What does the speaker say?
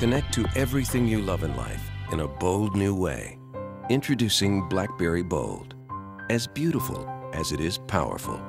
Connect to everything you love in life in a bold new way. Introducing BlackBerry Bold. As beautiful as it is powerful.